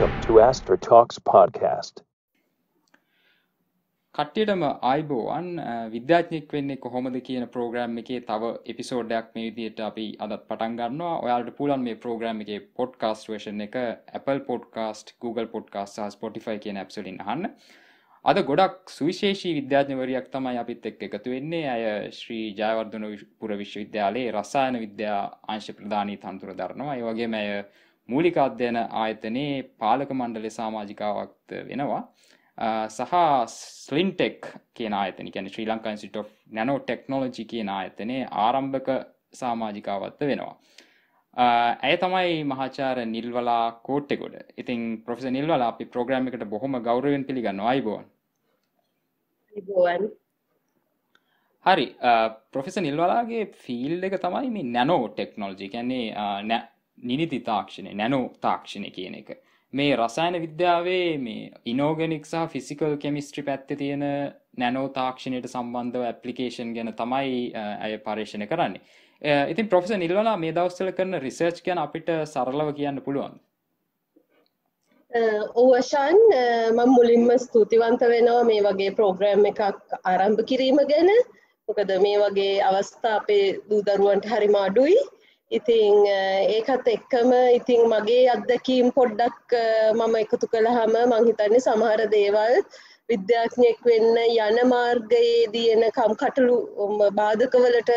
Welcome to Astra Talks podcast. කට්ටියටම ආයිබෝවන් විද්‍යාඥෙක් වෙන්නේ කොහොමද කියන ප්‍රෝග්‍රම් එකේ තව එපිසෝඩ්ඩයක් මේ විදියට අපි අදත් පටන් ගන්නවා. ඔයාලට පුලන් මේ ප්‍රෝග්‍රම් එකේ පොඩ්කාස්ට වේෂන් එක Apple පොඩ්කාස්ට Google පොඩ්කාස් සහ Spotify කියන ඇප්සලින් අහන්න. අද ගොඩක් සුවිශේෂී විද්‍යාඥවරයක් තමයි අපිත් එක් එකතු වෙන්නේ. අය ශ්‍රී ජයවර්ධන පුර විශ්වවිද්‍යාලයේ රසායන විද්‍යා අංශ ප්‍රධානී තන්තුර දරනවා. ඒ වගේම ඇය මූලික අධ්‍යයන ආයතනයේ පාලක මණ්ඩලය සාමාජිකාවක්ත වෙනවා. සහ ස්ලින්ටෙක් කියන ආයතන කියන ශ්‍රී ලංකා සිට නැනෝ ටෙක්නෝලජි කියන ආයතනයේ ආරම්භක සාමාජිකාවත්ත වෙනවා. ඇය තමයි මහාචාර නිල්වලා කෝට්ටෙකොඩ ඉතින් ප්‍රොෆෙස නිල්වලා අපි ප්‍රෝග්‍රම එකට බොහොම ගෞරවෙන් පිළිගන්න අයිබෝන්. හරි. ප්‍රොෆෙස නිල්වලාගේ ෆිල් එක තමයි මේ නැනෝ ටෙක්නෝලජි කියන්නේ නිනිති තාක්ෂණය නැනෝ තාක්ෂණය කියන එක. මේ රසායන විද්‍යාවේ මේ ඉනෝගෙනික් සහ ෆිසිකල් කෙමිස්ට්‍රි පැත්ත තියෙන නැනෝ තාක්ෂණයට සම්බන්ධව ඇපලිකේෂන් ගැන තමයි ඇය පර්ේෂණ කරන්නේ. ඉතින් ප්‍රොෆෙස නිල්වලා මේ දවස්සල කරන රිසර්ච් ගැන අපිට සරලව කියන්න පුළුවන් ඕවශන් මං මුලින්ම ස්තුතිවන්ත වෙනවා මේ වගේ ප්‍රෝග්‍රෑම් එකක් ආරම්භ කිරීම ගැන. මොකද මේ වගේ අවස්ථා අපේ දූදරුවන්ට හරි මාඩුයි ඉතිං ඒකත් එක්කම ඉතිං මගේ අත්දැකීම් පොඩ්ඩක් මම එකතු කළහම මංහිතන්නේ සමහර දේවල් විද්‍යාඥයෙක් වෙන්න යන මාර්ගයේදී එන කම් කටළු බාධකවලට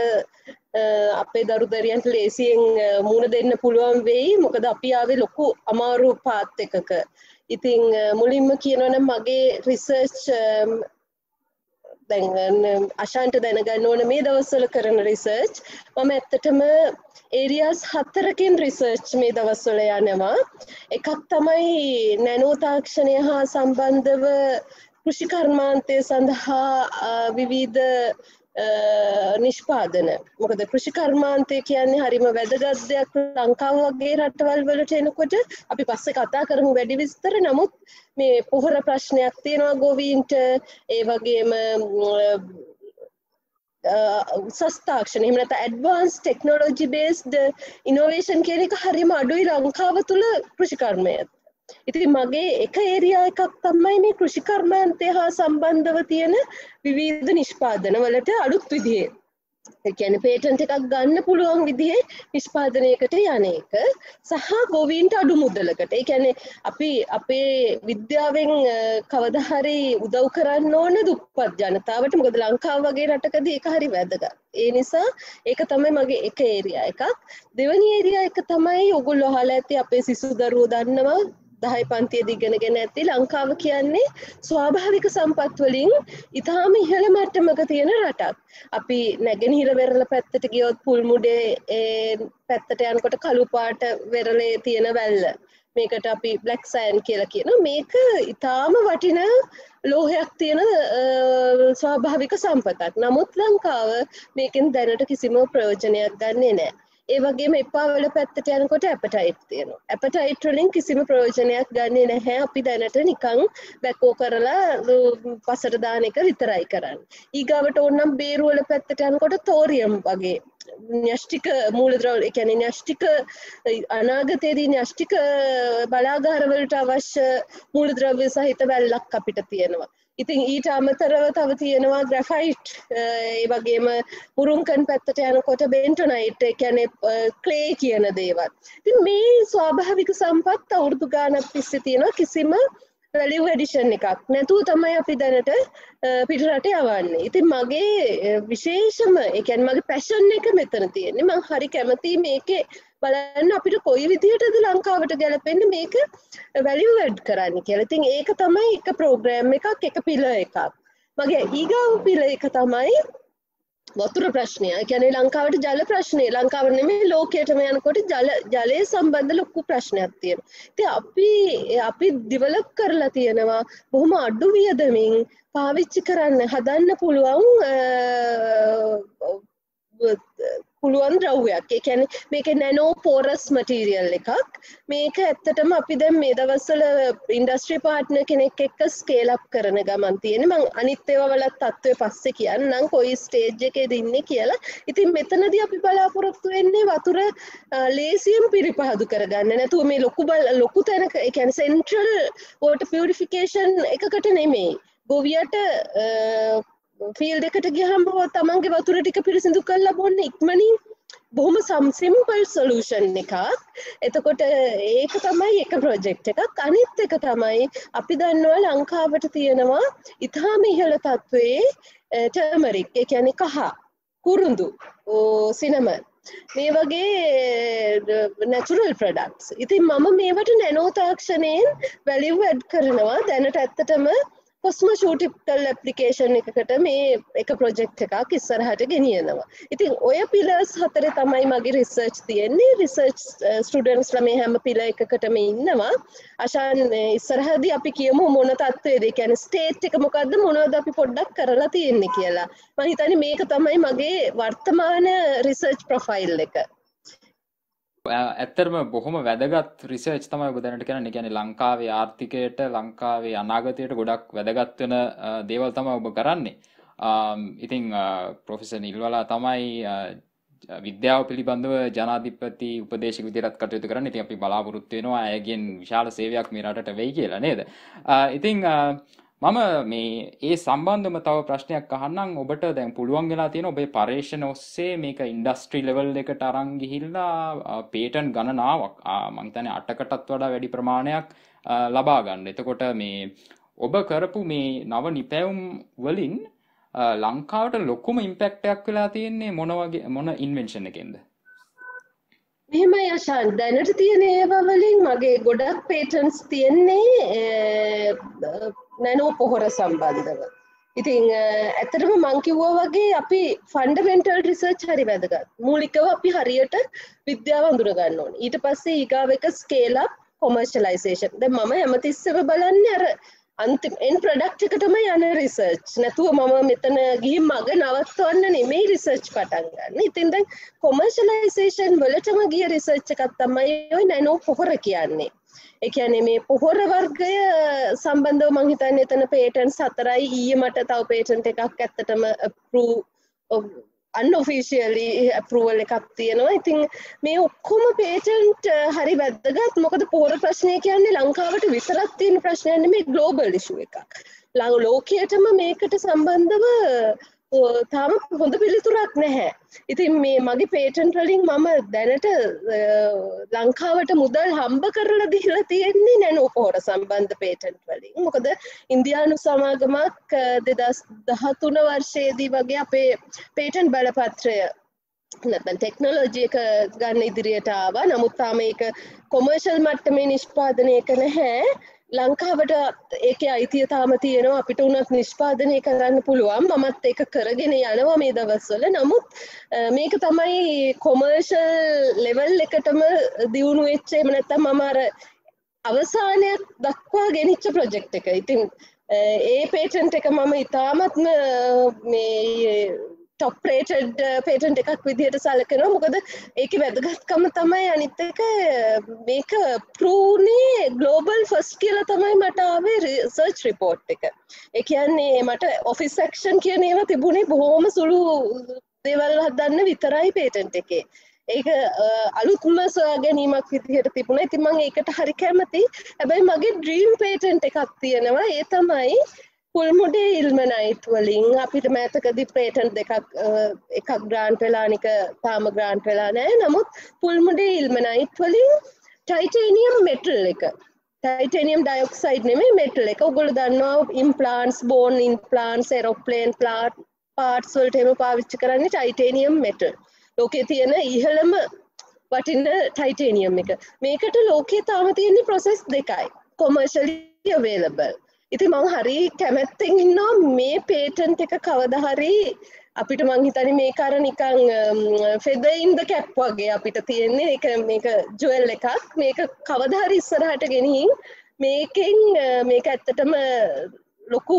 අපේ දරුදරියන්ට ලේසියෙන් මුණ දෙන්න පුළුවන් වෙයි. මොකද අපි ආවේ ලොකු අමාරු පාත් එකක. ඉතිං මුලින්ම කියනවන මගේ රිසර්ච් දැන් අශාන්ට දැනගන්න ඕන මේ දවස්වල කරන රිසර්ච් මම ඇත්තටම ඒරියස් හත්තරකින් රිසර්ච් මේ දවස්වල යනවා. එකක් තමයි නැනෝ තාක්ෂණය හා සම්බන්ධව කෘෂිකර්මාන්තය සඳහා විවිධ නිෂ්පාදන මොකද කෘෂිකර්මාන්තය කියන්නේ හරිම වැදගත් දෙයක්. ලංකාව වගේ රටවල් වලට එනකොට අපි පස්සේ කතා කරමු වැඩි විස්තර. නමුත් මේ පොහොර ප්‍රශ්නයක් තියෙනවා ගොවීන්ට. ඒ වගේම සස්ථාක්ෂණ එහෙම නැත්නම් ඇඩ්වාන්ස් ටෙක්නොලොජි බේස්ඩ් ඉනෝවේෂන් කියන එක හරිම අඩුයි ලංකාව තුල කෘෂිකර්මයේ ඉතින් මගේ එක ඒරියා එකක් තමයි මේ කෘෂිකර්මාන්තය හා සම්බන්ධව තියෙන විවිධ නිෂ්පාදන වලට අලුත් විදිහේ. එකැන පේටන්ට එකක් ගන්න පුළුවන් විදිහේ නිෂ්පාදනයකට යන එක සහ ගොවීන්ට අඩු මුදලකට. එකැන අපි අපේ විද්‍යාවෙන් කවදහරි උදව් කරන්න ඕන දුප්පත් ජනතාවට මොකද ලංකාව වගේ රටකද එක හරි වැදග ඒ නිසා ඒක තමයි මගේ එක ඒරියා එකක්. දෙවනි ඒරියා එක තමයි ඔගුල් හලා ඇති අපේ සිසු දරුවෝ දන්නවා දහයි පන්තිය දිගෙනගෙන ඇති ලංකාව කියන්නේ ස්වාභාවික සම්පත් වලින් ඉතාම ඉහළ මට්ටමක තියෙන රටක්. අපි නැගෙනහිර වෙරළ පැත්තට ගියොත් පුල්මුඩේ පැත්තට යනකොට කළුපාට වෙරළේ තියෙන වැල්ල. මේකට අපි බ්ලක් සෑන් කියලා කියන මේක ඉතාම වටින ලෝහයක් තියෙන ස්වාභාවික සම්පතක්. නමුත් ලංකාව මේකෙන් දැනට කිසිම ප්‍රයෝජනයක් ගන්නේ නෑ. ඒ වගේම එපාවල පැත්තට යනකොට ඇපටයිට් තියෙනවා. ඇපටයිට් වලින් කිසිම ප්‍රයෝජනයක් ගන්නේ නැහැ. අපි දැනට නිකන් බැකෝ කරලා පසට දාන එක විතරයි කරන්නේ. ඊගාවට ඕනනම් බේරු වල පැත්තට යනකොට තෝරියම් වගේ න්‍යෂ්ටික මූලද්‍රව්‍ය ඒ කියන්නේ න්‍යෂ්ටික අනාගතයේදී න්‍යෂ්ටික බලාගාරවලට අවශ්‍ය මූලද්‍රව්‍ය සහිත වැල්ලක් අපිට තියෙනවා. ඉතින් ඊට අමතරව තව තියෙනවා ග්‍රෆයිට් ඒ වගේම මුරුන්කන් පැත්තට යනකොට බෙන්ටොනයිට් කැනෙ ක්ලේ කියන දේවත් ඉතින් මේ ස්වාභාවික සම්පත් අවුරුදු ගානක් තිස්සේ තියෙනවා කිසිම වැලිව් එඩිෂන් එකක්. නැතුව තමයි අපි දැනට පිටරට යවන්නේ. ඉතින් මගේ විශේෂම එකැන් මගේ පැෂන් එක මෙතන තියෙන්නේ. මං හරි කැමති මේකේ බලන්න අපිට කොයි විදිහටද ලංකාවට ගැලපෙන්න මේක වැලිව් වැඩ් කරන්න කියලා. ඉතින් ඒක තමයි එක ප්‍රෝග්‍රෑම් එකක් එක පිල එකක්. මගේ ඊගාව පිල එක තමයි වතුර ප්‍රශ්නය. ගැන ලංකාවට ජල ප්‍රශ්නය ලංකාව නෙමේ ලෝකයටම යනකොට ජල ජලය සම්බන්ධ ලොක්කු ප්‍රශ්නයක් තියෙන ති අපි අපි දිවලප් කරලා තියෙනවා බොහොම අඩු වියදමින් පාවිච්චි කරන්න හදන්න පුළුවන් පුළුවන් ද්‍රව්‍යයක්. ඒ කියන්නේ මේක නැනෝ පෝරස් මටීරියල් එකක්. මේක ඇත්තටම අපි දැන් මේ දවස්වල ඉන්ඩස්ට්‍රි පාර්ට්නර් කෙනෙක් එක්ක ස්කේල් අප් කරන ගමන් තියෙන්නේ. මං අනිත් ඒවා වලත් තත්ත්වය පස්සේ කියන්නම්. කොයි ස්ටේජ් එකේද ඉන්නේ කියලා. ඉතින් මෙතනදී අපි බලාපොරොත්තු වෙන්නේ වතුර ලේසියෙන් පිරිපහදු කරගන්න. නැතුව මේ ලොකු ලොකු තැනක ඒ කියන්නේ සෙන්ට්‍රල් වෝටර් පියුරිෆිකේෂන් එකකට නෙමෙයි. ගොවියට ෆිල් එකට ගහම තමන්ගේ වතුර ටික පිරිසිදු කල්ලා බොන්න ඉක්මනින් බොහොම සම්සිම්පල් සොලූෂන් එකක්. එතකොට ඒක තමයි එක ප්‍රොජෙක්් එකක්. අනිත් එක තමයි අපි දන්නවා ලංකාවට තියෙනවා ඉතාම ඉහළ තත්ත්වයේ ටර්මරික් එක ඇනි කහ කුරුඳු සිනමන් මේ වගේ නැචුරල් ප්‍රඩක්ස් ඉතින් මම මේවට නැනෝතාක්ෂණයෙන් වැලිව් වැඩ් කරනවා. දැනට ඇත්තටම කොස්ම ෂූටිප්ටල් ඇපලිකේෂන් එකකට මේ එක ප්‍රොජෙක්් එකක් ඉස්සරහට ගෙනියනවා. ඉතින් ඔය පිලස් හතර තමයි මගේ රිසර්ච් තියෙන්නේ රිසර්ච් ස්ටඩන්ස් ලම හැම පිල එකකටම ඉන්නවා. අශාන් ඉස්සරහදි අපි කියමු මොන තත්වේද කැන ස්ටේට් එක මොකක්ද මොනවද අපි පොඩ්ඩක් කරලා තියෙන්නේ කියලා. මහිතනි මේක තමයි මගේ වර්තමාන රිසර්ච් ප්‍රොෆයිල් එක. ඇත්තරම බොහොම වැදගත් රිසර්ච් තමයි ඔබ දැනට කරන්න කියන්නේ ලංකාවේ ආර්ථිකයට ලංකාවේ අනාගතයට ගොඩක් වැදගත් වෙන දේවල් තමයි ඔබ කරන්නේ. ඉතින් ප්‍රොෆෙසර් නිල්වලා තමයි විද්‍යාව පිළිබඳව ජනාධිපති උපදේශක විදිහට කටයුතු කරන්නේ. ඉතින් අපි බලාපොරොත්තු වෙනවා ඇයගෙන් විශාල සේවයක් මේ රටට වෙයි කියලා නේද? ඉතින් මම මේ ඒ සම්බන්ධම තව ප්‍රශ්නයක් අහන්නම් ඔබට දැන් පුළුවන් වෙලා තියෙන ඔබේ පර්යේෂණ ඔස්සේ මේක ඉන්ඩස්ට්‍රි ලෙවල් එකට අරන් ගිහිල්ලා පේටන් ගණනාවක් මං හිතන්නේ 8කටත් වඩා වැඩි ප්‍රමාණයක් ලබා ගන්න. එතකොට මේ ඔබ කරපු මේ නව නිපැවුම් වලින් ලංකාවට ලොකුම ඉම්පැක්ට් එකක් වෙලා තියෙන්නේ මොන වගේ මොන ඉන්වෙන්ෂන් එකෙන්ද? මෙහෙමයි අශාන් දැනට තියෙන ඒවා වලින් මගේ ගොඩක් පේටන්ස් තියෙන්නේ නැනෝ පොහොර සම්බන්ධව. ඉතිං ඇතරම මංකිව්වා වගේ අපි ෆන්ඩමෙන්ටල් රිසර්ච් හරි වැදගත්. මූලිකව අපි හරියට විද්‍යාව අඳුරගන්න ඕන. ඊට පස්සේ ඒගාව එක ස්කේලක් කොමර්ශලයිසේෂන් ද මම හැමතිස්සව බලන්න අර අන්තිම එන් ප්‍රඩක්් එකටම යන රිසර්ච් නැතුව මම මෙතන ගිහින් මග නවත්වන්න නෙමේ රිසර්ච් පටන් ගන්න. ඉතින් දැන් කොමර්ශලයිසේෂන් වලටම ගිය රිසර්ච් එකත් තමයි ඔය නැනෝ පොහොර කියන්නේ. එකැනේ මේ පොහොර වර්ගය සම්බන්ධව මංහිතන්න එතන පේටන් සතරයි. ඊය මට තව පේටන්ට එකක් ඇත්තටම අන්ඔෆිසිියලි ඇපරුවල් එකක් තියෙනවා. ඉතින් මේ ඔක්කොම පේටන්ට් හරි වැදගත්. මොකද පෝර ප්‍රශ්නය කියන්නේ ලංකාවට විතරත් තියෙන ප්‍රශ්නයන්න මේ ගලෝබල් ලිෂුව එකක්. ලං ලෝකයටම මේකට සම්බන්ධව තාම හොඳ පිළිතුරක් නැහැ. ඉතින් මේ මගේ පේටන්ට් වලින් මම දැනට ලංකාවට මුදල් හම්බ කරලා දීලා තියෙන්නේ නැනෝ පොහොර සම්බන්ධ පේටන්ට් වලින්. මොකද ඉන්දියානු සමාගමක් 2013 වර්ෂයේදී වගේ අපේ පේටන්ට් බලපත්‍රය නැත්නම් ටෙක්නොලොජි එක ගන්න ඉදිරියට ආවා. නමුත් තාම ඒක කොමර්ෂල් මට්ටමේ නිෂ්පාදනය කළ නැහැ. ලංකාවට ඒක අයිතිය තාම තියෙනවා අපිට උනත් නිෂ්පාදනය කරන්න පුළුවන්. මමත් ඒක කරගෙන යනවා මේ දවස්වල. නමුත් මේක තමයි කොමර්ෂල් ලෙවල් එකටම දියුණු වෙච්චේ නැත්තම් මම අර අවසානයක් දක්වා ගෙනිච්ච ප්‍රොජෙක්ට් එක. ඉතින් ඒ පේටන්ට් එක මම ඉතාමත්ම මේ ටොප්රේටඩ් පේටන්ට uh, එකක් විදිහට සලකනවා. මොකද ඒක වැදගත්කම තමයි අනිත් එක මේක පරූනේ ගලෝබල් ෆස් කියල තමයි මට ආවේ රිසර්ච් රිපෝට් එක. එක කියන්නේ මට ඔෆිස් සක්ෂන් කියන ඒවා තිබුණේ බොහෝම සුළු දෙවල් හදන්න විතරයි පේටන්ට එකේ. ඒක uh, අලුත්ම සොයා ගැනීමක් විදිහට තිබුණ. ඉතිමං ඒකට හරි කැමති හැබැයි මගේ ඩ්‍රීම් පේටන්ට එකක් තියෙනවා. ඒ තමයි පුල්මුඩේ ඉල්මනයිට් වලින් අපිට මෑතකදි පේටන් දෙකක් එකක් ග්‍රාන්් වෙලානික තාම ග්‍රාන්් වෙලා නෑ. නමුත් පුල්මුඩේ ඉල්මනයිට් වලින් ටයිටේනියම් මෙටල් එක. ටයිටනියම් ඩයොක්සයිඩ් නෙමේ මෙටල් එක. ඔගොල දන්නවා ඉම්පලාන්ස් බෝන් ඉන්පලාන්ස් එරොප්ලේන් ප්ලාට් පාට්ස්වල්ට එම පාවිච්චි කරන්නේ ටයිටේනියම් මෙටල්. ලෝකේ තියෙන ඉහළම වටින්න ටයිටේනියම් එක. මේකට ලෝකයේ තාම තියෙන්නේ ප්‍රොසෙස් දෙකයි. කොමර්ශලි අවේලබල් ඉති මං හරි කැමැත්තෙන් ඉන්නවා මේ පේටන්ට එක කවදහරි අපිට මංහිතනි මේ කර නිකං ෆෙදයින්ද කැප් වගේ අපිට තියෙන්නේ. එක මේක ජුවල් එකක්. මේක කවදහරි ඉස්සරහට ගෙනහින් මේකෙන් මේක ඇත්තටම ලොකු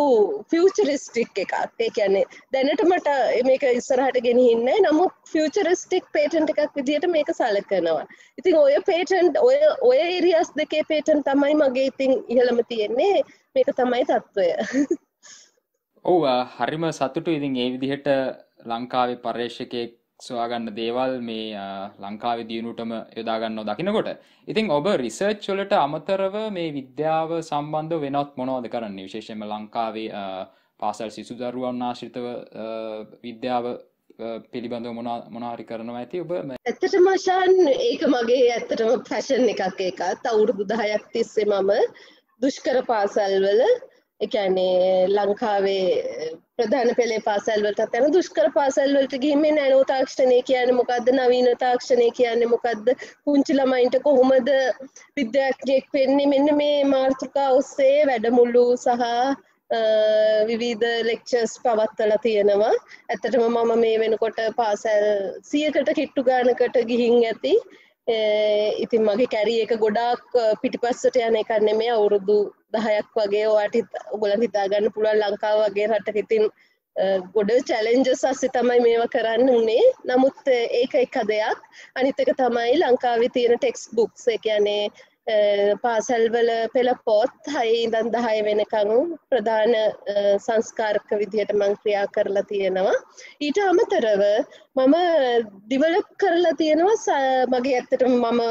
ෆියචරිස්ටික් එකක්. ඒ කියන්නේ දැනට මට මේක ඉස්සරහට ගෙනහින්න නමුත් ෆියචරිස්ටික් පේටන්ට එකක් විදිහට මේක සලකනවා. ඉතින් ඔය පේටන්ට් ඔය ඔය ඒරියස් දෙකේ පේටන් තමයි මගේ ඉතින් ඉහළම තියෙන්නේ. මේක තමයි තත්ත්වය ඔව් හරිම සතුටු. ඉතින් ඒ විදිහට ලංකාවේ පර්යේෂකයෙක් සොයාගන්න දේවල් මේ ලංකාවේ දියුණුටම යොදාගන්න දකිනකොට ඉතින් ඔබ රිසර්ච් වලට අමතරව මේ විද්‍යාව සම්බන්ධ වෙනත් මොනවද කරන්න? විශේෂම ලංකාවේ පාසල් සිසු දරුවන් ආශ්‍රිතව විද්‍යාව පිළිබඳව මොනාරි කරනවා ඇති ඔබ? ඇත්තට මශාන් ඒක මගේ ඇත්තටම ෆැෂන් එකක් එකත් අවුරුදු දහයක් තිස්සේ මම දුෂ්කර පාසල්වල එකන්නේ ලංකාවේ ප්‍රධාන පෙළේ පාසල්වලට යන දුෂ්කර පාසල්වලට ගිහින් මේ නැනෝ තාක්ෂණය කියන්නේ මොකද්ද? නවීන තාක්ෂණය කියන්නේ මොකද්ද? පුංචි ළමයින්ට කොහොමද විද්‍යාඥයෙක් වෙන්නේ? මෙන්න මේ මාතෘකා ඔස්සේ වැඩමුළු සහ විවිධ ලෙක්චර්ස් පවත්වලා තියෙනවා. ඇත්තටම මම මේ වෙනකොට පාසල් සියකට කිට්ටු ගානකට ගිහින් ඇති. ඉතින් මගේ කැරිය එක ගොඩාක් පිටිපස්සට යන එකක් නෙමේ අවුරුදු දහයක් වගේ ඔයාට ඔගොල්ලන් හිතාගන්න පුළුවන් ලංකාව වගේ රටක ඉතින් ගොඩ චැලෙන්ජස් අස්සේ තමයි මේවා කරන්න උනේ. නමුත් ඒක එක දෙයක්. අනිත් එක තමයි ලංකාවේ තියෙන ටෙක්ස්ට් බුක්ස් ඒ කියන්නේ පාසල්වල පෙළ පොත් හයි ඉඳන් දහය වෙනකං ප්‍රධාන සංස්කාරක විදිහට මං ක්‍රියා කරලා තියෙනවා ඊට අමතරව මම ඩිවලප් කරලා තියෙනවා මගේ ඇත්තට මම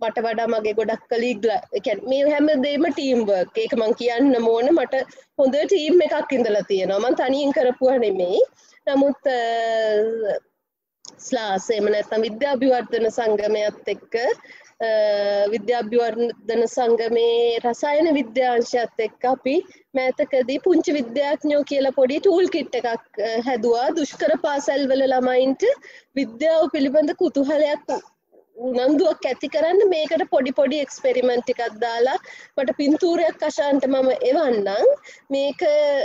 මට වඩා මගේ ගොඩක් කලීග්ල එකැන් මේ හැම දේම ටීම්වර්ක් ඒක මං කියන්න මෝන මට හොඳ ටීම් එකක් ඉඳලා තියෙනවා මං තනියෙන් කරපුවා නෙමෙයි නමුත් ස්ලාසේම නැත්තම් විද්‍යාභිවර්ධන සංගමයත් එක්ක විද්‍යාභ්‍යවර්ධන සංගමේ රසායන විද්‍යාංශයත් එක්ක අපි මෑතකදී පුංචි විද්‍යාඥයෝ කියලා පොඩි ටූල් කිට් එකක් හැදුවා දුෂ්කර පාසල් වල ළමයින්ට විද්‍යාව පිළිබඳ කුතුහලයක් උනන්දුවක් ඇති කරන්න මේකට පොඩි පොඩි එක්ස්පෙරිමන්ට් එකක් දාලා මට පින්තූරයක් අශාන්ට මම එවන්නම්. මේක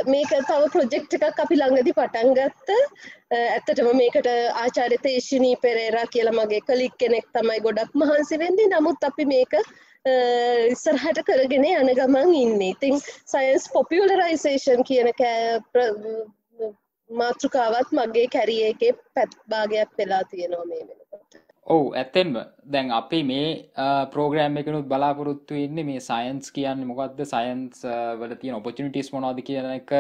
මේක තව ප්‍රොජෙක්ට් එකක් අපි ළඟදි පටන් ගත්ත. ඇත්තටම මේකට ආචාර්ය තේශිනී පෙරේරා කියලා මගේ කලික් කෙනෙක් තමයි ගොඩක් මහන්සි වෙන්නේ. නමුත් අපි මේක ඉස්සරහට කරගෙන යන ගමන් ඉන්නේ. ඉතින් සයන්ස් පොපියුලරයිසේෂන් කියන මාතෘකාවත් මගේ කැරිය එකේ පැත් භාගයක් වෙලා තියෙනවා මේ වෙනකොට ඔව් ඇත්තෙන්ම. දැන් අපි මේ ප්‍රෝග්‍රෑම් එකනුත් බලාපොරොත්තු ඉන්නේ මේ සයින්ස් කියන්නේ මොකක්ද සයින්ස් වල තියෙන ඔපචනිටස් මොනවාද කියන එක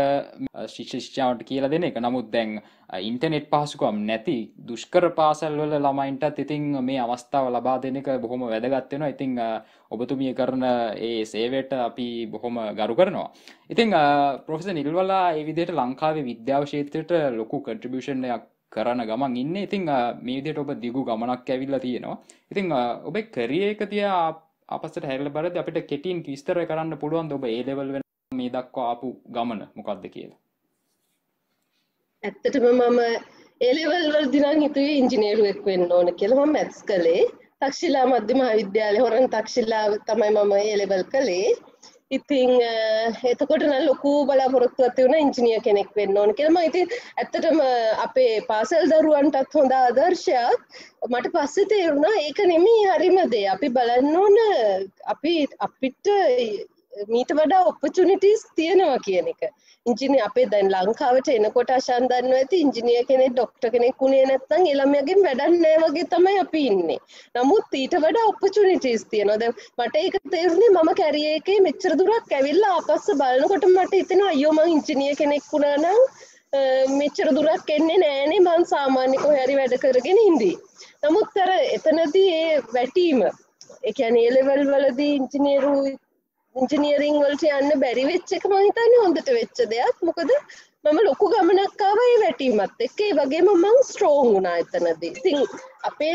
ශික්ෂිෂ්චාවට කියලා දෙන එක. නමුත් දැන් ඉන්ටනෙට් පහසුකම් නැති දුෂ්කර පාසල්වල ළමයින්ටත් ඉතින් මේ අවස්ථාව ලබා දෙන එක බොහොම වැදගත්වෙනවා ඉතිං ඔබතුමිය කරන ඒ සේවයට අපි බොහොම ගරු කරනවා. ඉතිං පොෆෙස නිල්වලා ඒ විදියට ලංකාවේ විද්‍යාව ශේත්‍රයට ලොකු කට්‍රිබියෂණයක් කරන ගමන් ඉන්න. ඉතිං මේ විදියට ඔබ දිගු ගමනක් ඇවිල්ලා තියෙනවා. ඉතිං ඔබ කරිය එක තියා අපසට හැරල බරද අපිට කෙටින් විස්තර කරන්න පුළුවන් ඔබ ඒලෙවල් වෙන මේ දක්වා ආපු ගමන? මොකක්ද කියලා. ඇත්තටම මම ඒලෙවල් වල් දිනන් හිතුවේ ඉංජිනේරුවෙක් වෙන්න ඕන කියලා. මම මැත්ස් කළේ. තක්ෂිලා මධ්‍යම විද්‍යාලය හොරන් තක්ෂිලා තමයි මම ඒලෙවල් කළේ. ඉතිං එතකොට නම් ලොකු බලාපොරොත්තුවක් තියුණා ඉංජිනියර් කෙනෙක් වෙන්න ඕන කියලා. මම ඉතින් ඇත්තටම අපේ පාසල් දරුවන්ටත් හොඳ ආදර්ශයක්. මට පස්සේ තේරුණා ඒක නෙමෙයි හරිම දේ. අපි බලන්න ඕන අපි අපිට මීට වඩා ඔපචුනිටස් තියෙනවා කියන එක. ඉංජිනය අපේ දැන් ලංකාවට එනකොට අශන් දන්න ඇති ඉංජිනිය කෙනෙ ඩොක්ට කෙනෙක් වුණේ නැත්තං එළමයගෙන් වැඩන්නෑ වගේ තමයි අපි ඉන්නේ. නමුත් ඊට වඩා ඔපචුනිටස් තියෙනද මට ඒක තේරුණේ මම කැරිය එකේ මෙච්චර දුරක් ඇවිල්ලා අපස්ස බලනකොට මට ඉතෙන අයෝම ඉංජිනිය කෙනෙක් වුණානම් මෙච්චර දුරක් එන්නේ නෑනේ මං සාමාන්‍ය කොහැරි වැඩ කරගෙන ඉන්දී නමුත් අර එතනදී ඒ වැටීම එකැන ඒලෙවල් වලදී ඉංජිනේරු ඉංජිනියරිං වලට යන්න බැරි වෙච්ච එක මම හිතන්නේ හොඳට වෙච්ච දෙයක්. මොකද මම ලොකු ගමනක් ආවා ඒ වැටීමත් එක්ක ඒ වගේම මම ස්ට්‍රෝං වුණා එතනදී. ඉතින් අපේ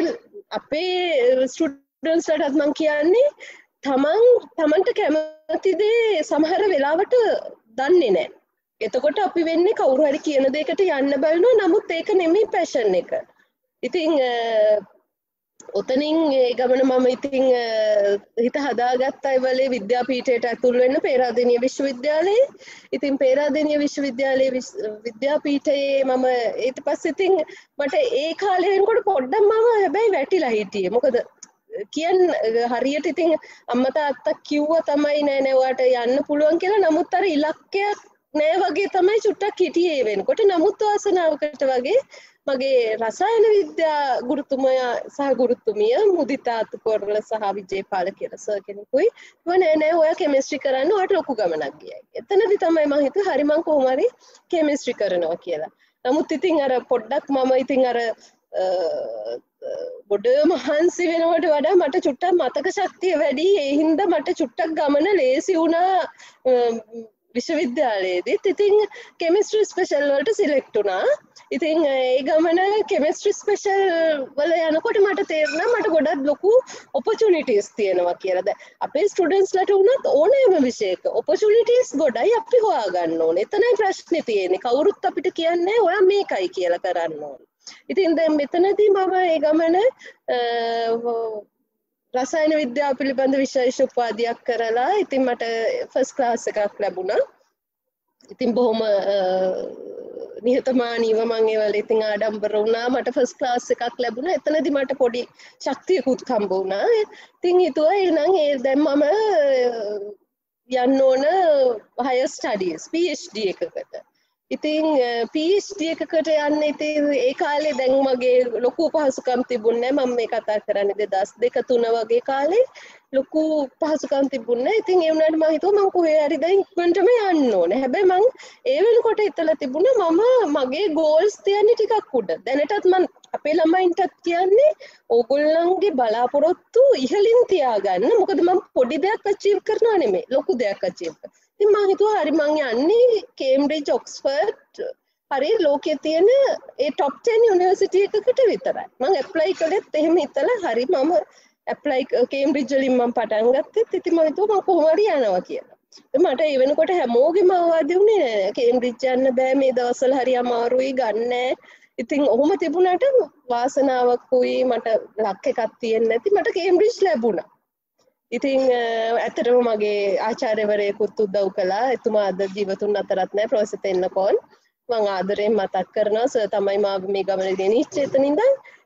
අපේ ස්ටුඩන්ට්ස් ලටත් මම කියන්නේ තමන් තමන්ට කැමති දේ සමහර වෙලාවට දන්නේ නැහැ. එතකොට අපි වෙන්නේ කවුරු හරි කියන දෙයකට යන්න බලනවා නමුත් ඒක නෙමෙයි පැෂන් එක. ඉතින් ඔතනින් ඒ ගමන මම ඉතිං හිත හදාගත් අයිවලේ විද්‍යාපීටයට ඇතුල් වෙන්න පේරාදනය විශ්වවිද්‍යාලයේ. ඉතින් පේරාදනය විශ්වවිද්‍යාලයේ විද්‍යාපීටයේ මම ඒට පස් ඉතිං මට ඒ කාලයෙන්කොට පොඩ්ඩම් මම හැබැයි වැටිලා හිටිය. මොකද කියන් හරියට ඉතිං අම්මත අත්තක් කිව්ව තමයි නෑනැවාට යන්න පුළුවන් කියලා. නමුත් අර ඉලක්කයක් නෑ වගේ තමයි චුට්ටක් හිටියේ වෙනකොට. නමුත් වාසනාවකට වගේ මගේ රසායන විද්‍යා ගුරුතුමය සහ ගුරුතුමිය මුදිතාතු කොරල සහ විජේපාල කියල සර් කෙනෙකුයි. නෑ නෑ ඔය කෙමිස්ට්‍රි කරන්න වට ලොකු ගමනක් ගිය එතනදි තමයි මහිත හරිමං කොහමරි කෙමිස්ට්‍රි කරනවා කියලා. නමුත් ඉතින් අර පොඩ්ඩක් මම ඉතින් අර ගොඩ මහන්සි වෙනවට වඩා මට චුට්ටක් මතක ශක්තිය වැඩි. එහින්ද මට චුට්ටක් ගමන ලේසි වුණා. විශ්වවිද්‍යාලයේදීත් ඉතිං කෙමිස්ට්‍රි ස්පෙෂල් වලට සිලෙක්ටුනා ඉතිං ඒ ගමන කෙමිස්ට්‍රි ස්පෙෂල් වල යනකොට මට තේරණ මට ගොඩත් ලොකු ඔපචනිටස් තියෙනවා කියලද අපේ ස්ටඩන්ස් ලට වුණත් ඕනෑම විෂයක ඔපචනිටස් ගොඩයි අපි හොයාගන්න ඕන. එතනයි ප්‍රශ්න තියෙනෙ කවුරුත් අපිට කියන්නේ ඔයා මේකයි කියල කරන්න ඕන. ඉතින් දැන් මෙතනදී මම ඒ ගමන රසායන විද්‍යාව පිළිබඳ විශේෂ උපාධියක් කරලා ඉතින් මට ෆස් ක්ලාස් එකක් ලැබුණා. ඉතින් බොහොම නිහතමානීව මං ඒවල ඉතින් ආඩම්බර වුණා. මට ෆස් ක්ලාස් එකක් ලැබුණා. එතනදි මට පොඩි ශක්තියකුත් කම්බ වුණා. ඉතින් හිතුවා එහෙනම් ඒ දැන් මම යන්න ඕන හයර් ස්ටඩීස් PhD එකකට. ඉතින් PhD එකකට යන්න ඉතින් ඒ කාලේ දැන් මගේ ලොකු පහසුකම් තිබුණේ මම මේ කතා කරන්නේ දෙදස් දෙක තුන වගේ කාලේ ලොකු පහසුකම් තිබුණේ. ඉතින් ඒ වුණාට මම හිතුවා මම කොහේ හරි දැන් ඉක්මනටම යන්න ඕනේ. හැබැයි මං ඒ වෙනකොට හිතලා තිබුණා මම මගේ ගෝල්ස් තියන්නේ ටිකක් උඩ. දැනටත් මම අපේ ළමයින්ටත් කියන්නේ ඕගොල්ලන්ගේ බලාපොරොත්තු ඉහළින් තියාගන්න. මොකද මම පොඩි දෙයක් අචීව් කරනවා නෙමෙයි. ලොකු දෙයක් අචීව් කරනවා. ඉතින් මං හිතුවා හරි මං යන්නේ කේම්බ්‍රිජ් ඔක්ස්ෆර්ඩ් හරි ලෝකයේ තියෙන ඒ টොප් 10 යුනිවර්සිටි එකකට විතරයි. මං ඇප්ලයි කළෙත් එහෙම හිතලා හරි මම ඇප්ලයි කේම්බ්‍රිජ් වලින් මම පටන් ගත්තෙත් ඉතින් මම හිතුවා මම කොහොම හරි යනවා කියලා. මට ඒ වෙනකොට හැමෝගෙම අවවාද වුණේ නෑ කේම්බ්‍රිජ් යන්න බෑ මේ දවස්වල හරි අමාරුයි ගන්නෑ. ඉතින් ඔහොම තිබුණාට වාසනාවකුයි මට ලක් එකක් තියෙන්නේ නැති මට කේම්බ්‍රිජ් ලැබුණා. ඉතිං ඇතරම මගේ ආචාර්යවරයකුත් උදව් කලා එතුමා අද ජීවතුන් අතරත් නෑ ප්‍රෝසත එන්නකොන් මං ආදරයෙන් මතක් කරනවා. ස තමයි මාග මේ ගමන ගෙන නිශ්චේතනින්ද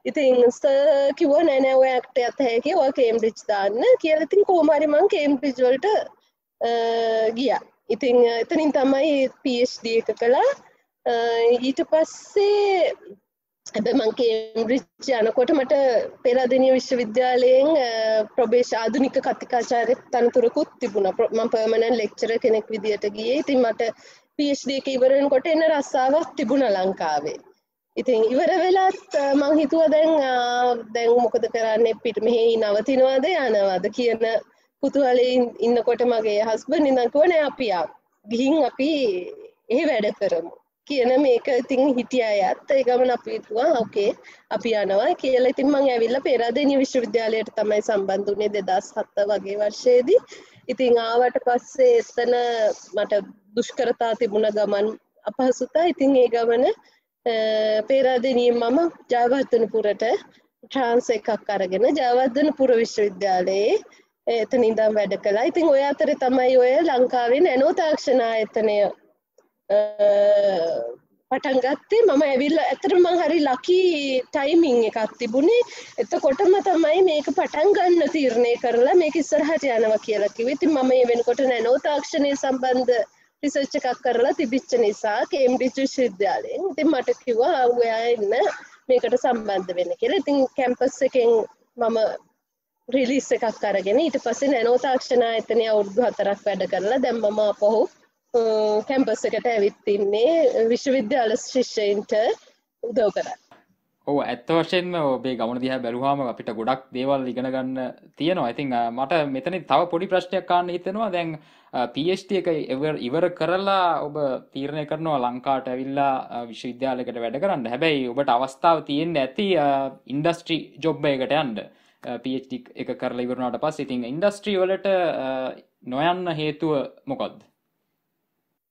ඉතිං ස කිව නෑනෑ ඔයක්ට ඇත් හැකි ඔය කේම්බ්‍රිච් දාන්න කියලතින් කෝමරි මං කේම්පිජ්වලට ගිය. ඉතිං එතනින් තමයි PhD එක කළා. ඊට පස්සේ ඇබ මං කේම්බ්‍රිච් යනකොට මට පෙරදිනිය විශ්වවිද්‍යාලයෙන් ප්‍රබේශ ආධුනික කතිකාචාරය තනතුරකුත් තිබුණ. ම පර්මණන් ලෙක්චර කෙනෙක් විදිට ගිය. ඉතින් මට PhD එක ඉවරෙනකොට එන්න රස්සාාවක් තිබුණ ලංකාවේ. ඉතින් ඉවර වෙලත් මං හිතුව දැන් දැන් මොකද කරන්න? පිට මෙහි නවතිනවාද යනවාද කියන පුතුහලින් ඉන්නකොට මගේ හස්බ නිදකුවන අපියා ගිහින් අපි ඒ වැඩ කරමු. කියන මේක ඉතින් හිටිය අයත් ඒ ගමන අපි හිතුවා ඕකේ අපි යනවා කියලා. ඉතින් මං ඇවිල්ලා පෙරාදෙණිය විශ්වවිද්‍යාලයට තමයි සම්බන්ධ වුණේ 2007 වගේ වර්ෂයේදී. ඉතින් ආවට පස්සේ එතන මට දුෂ්කරතා තිබුණ ගමන් අපහසුතා ඉතින් ඒ ගමන පේරාදෙණිය මම ජයවර්ධනපුරට ට්‍රාන්ස් එකක් අරගෙන ජයවර්ධනපුර විශ්වවිද්‍යාලයේ එතන ඉඳන් වැඩ කළා. ඉතින් ඔය අතරේ තමයි ඔය ලංකාවේ නැනෝ තාක්ෂණ ආයතනය පටන් ගත්තේ මම ඇවිල්ල ඇතර මං හරි ලකි ටයිමිං එකක් තිබුණේ එතකොටම තමයි මේක පටන් ගන්න තීරණය කරලා මේක ඉස්සරහට යනවා කියලා කිව්වේ. ඉතින් මම මේ වෙනකොට නැනෝ තාක්ෂණය සම්බන්ධ රිසර්ච් එකක් කරලා තිබිච්ච නිසා කේම්බ්‍රිජ් විශ්වවිද්‍යාලයෙන් ඉතින් මට කිව්වා ඔයා එන්න මේකට සම්බන්ධ වෙන්න කියලා. ඉතින් කැම්පස් එකෙන් මම රිලිස් එකක් අරගෙන ඊට පස්සේ නැනෝ තාක්ෂණ ආයතනය අවුරුදු හතරක් වැඩ කරලා දැන් මම අපහු කැම්පස් එකට ඇවිත්තින්නේ විශ්වවිද්‍යාල ශිෂ්‍යයින්ට උදව් කර ඕ ඇත්ත වශයෙන්ම ඔබේ ගමන දිහ බැලුහම අපිට ගොඩක් දේවල් ඉගෙන ගන්න තියෙනවා ඉතින් මට මෙතන තව පොඩි ප්‍රශ්නයක් කාන්න හිතෙනවා දැන් පස්ට එක ඉවර කරලා ඔබ තීරණය කරනවා ලංකාට ඇවිල්ලා විශ්වවිද්‍යාලකට වැඩ කරන්න හැබැයි ඔබට අවස්ථාව තියෙන්න්න ඇති ඉන්ඩස්ට්‍රී ජොබ්බ එකට යන්ඩ පට එක කරලා ඉවරනට පස් ඉතින් ඉන්ඩස්ට්‍රී වලට නොයන්න හේතුව මොකක්ද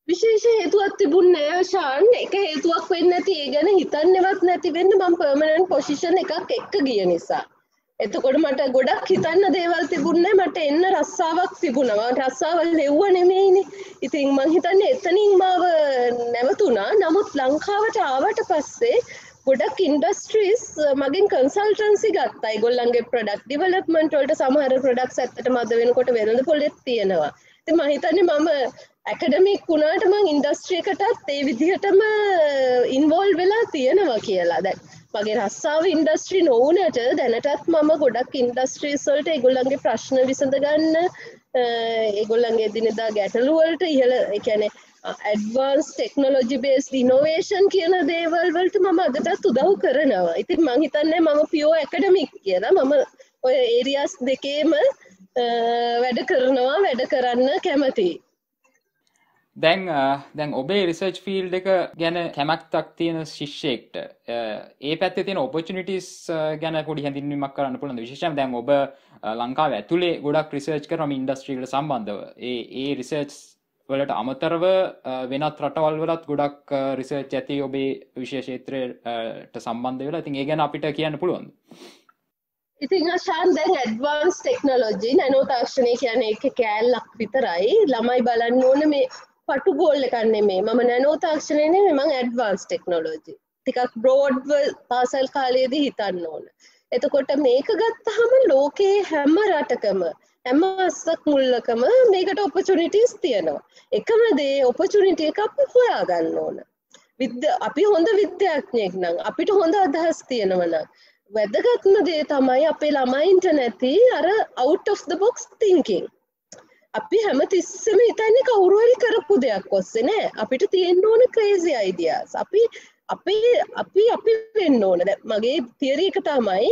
විශේෂ හේතුවක් තිබුණේ ශාන්. එක හේතුවක් වෙන්න ඇති ඒ ගැන හිතන්නවත් නැති වෙන්න මම පර්මනන්ට් පොසිෂන් එකක් එක්ක ගිය නිසා. එතකොට මට ගොඩක් හිතන්න දේවල් තිබුණේ මට එන්න රස්සාවක් තිබුණවා රස්සාවල් හෙව්ව නෙමෙයිනි. ඉතින් මං හිතන්නේ එතනින් මාව නැවතුණා. නමුත් ලංකාවට ආවට පස්සේ ගොඩක් ඉන්ඩස්ට්‍රීස් මගින් කන්සල්ටන්සි ගත්තයි ගොල්ලන්ගේ ප්‍රඩක්් ඩිවලප්මන්ට් වලට සමහර ප්‍රඩක්ස් ඇත්තට මද වෙනකොට වෙළඳ පොලෙත් තියෙනවා. ති මහිතන්නේ මම ඇකඩමික් වුණාට මං ඉන්ඩස්ට්‍රියකටත් ඒ විදිහටම ඉන්වෝල් වෙලා තියෙනවා කියලා. දැන් මගේ රස්සාාව ඉන්ඩස්ට්‍රි නොවනට දැනටත් මම ගොඩක් ඉන්ඩස්ට්‍රීසල්ට එගොල්ලන්ගේ ප්‍රශ්න විසඳගන්න ඒගොල්ලන්ගේ දිනෙදා ගැටලුවලට ඉහල එකැනෙ ඇඩවන්ස් ටෙක්නොලොජි බේස් ඉනෝවේෂන් කියන දේවල් වලට මම අදටත් උදව් කරනවා. ඉතින් මංහිතන්නේ මම පියෝ ඇකඩමික් කියලා. මම ඔය ඒරියස් දෙකේම වැඩ කරනවා වැඩ කරන්න කැමතියි දැන් දැන් ඔබේ රිසර්ච් ෆිල්් එක ගැන කැමැක්තක් තියෙන ශිෂ්‍යයෙක්ට ඒ පැත් තින ඔපචනිටස් ගැන පොඩි හැඳින්වීමක් කරන්න පුළන් විශෂම දැන් ඔබ ලංකාව ඇතුළේ ගොඩක් රිසර්ච් කරම ඉන්ඩස්ට්‍රීල සම්බන්ධව. ඒ ඒ රිසර්ච් වලට අමතරව වෙනත් රටවල් වලත් ගොඩක් රිසර්ච් ඇති ඔබේ විශේෂේත්‍රයට සම්බන්ධ වෙලා. ඉතින් ඒ ගැන අපිට කියන්න පුළුවන් ඉතින් ශාන් දැන් ඇඩ්වාන්ස් ටෙක්නොලොජි නැනෝ තාක්ෂණය කියන එක කෑල්ලක් විතරයි. ළමයි බලන්න ඕන මේ පටු ගෝල්ල කන්නේ මේ මම නැනෝ තාක්ෂණයන මං ඇඩ්වාන්ස් ටෙක්නොලෝජි ටිකක් බ්‍රෝඩ්ව පාසල් කාලයේදී හිතන්න ඕන. එතකොට මේක ගත්තහම ලෝකයේ හැම රටකම හැම අස්සක් මුල්ලකම මේකට ඔපචුනිටස් තියෙනවා. එකම දේ ඔපචුනිටිය එකක් හොයා ගන්න ඕන. විද්‍ය අපි හොඳ විද්‍යාඥයෙක් නම් අපිට හොඳ අදහස් තියෙනවන වැදගත්ම දේ තමයි අපේ ළමයින්ට නැති අර out of the box thinking. අපි හැම තිස්සම හිතන්නේ කවුරුහරි කරපු දෙයක් ඔස්සේ නෑ. අපිට තියෙන්න ඕන ක්‍රේසි අයිඩියාස් අපි අපි අපි අපි වෙන්න ඕන. මගේ තියරී එක තමයි